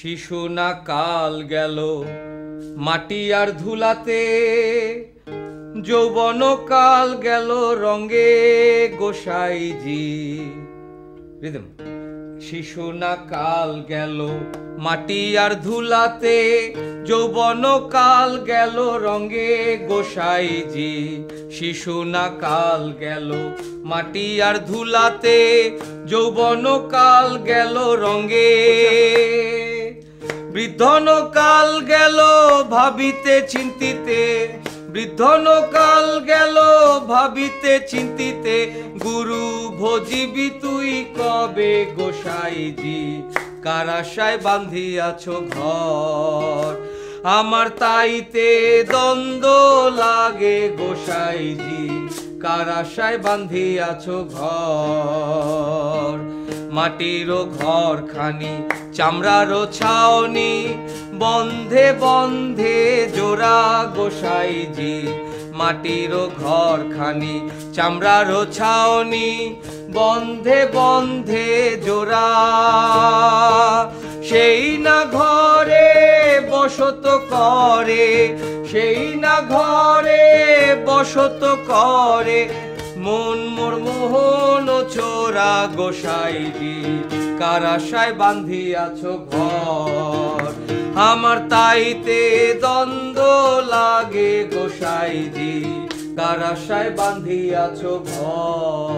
শিশু না কাল গেল, মাটি আর ধুলাতে। যৌবন কাল গেল, রঙে গোসাইজি রিদম, শিশু না কাল গেল, মাটি আর ধুলাতে। যৌবন কাল গেল রঙ্গে গোসাইজি শিশু না কাল গেল, মাটি আর ধুলাতে। যৌবন কাল গেল রঙ্গে বৃদ্ধন কাল গেল ভাবিতে চিন্তিতে বৃদ্ধন কাল গেল ভাবিতে চিন্তিতে, গুরু ভজিবি তুই কবে গোসাইজি? কারাশায় বান্ধিয়াছ ঘর? আমার তাইতে দ্বন্দ্ব লাগে গোসাইজি কারাশায় বান্ধিয়াছ ঘর? মাটির ঘর খানি চামড়ারও ছাউনি, বন্ধে বন্ধে জোড়া গোসাইজি। মাটির ঘর খানি চামড়ারও ছাউনি, বন্ধে বন্ধে জোড়া। সেই না ঘরে বসত করে, সেই না ঘরে বসত করে মন মোর মোহন চোরা গোসাইজি কারাশায় বান্ধিয়াছ ঘর। আমার তাইতে দ্বন্দ্ব লাগে গোসাই গোসাইজি কারাশায় বান্ধিয়াছ ঘর।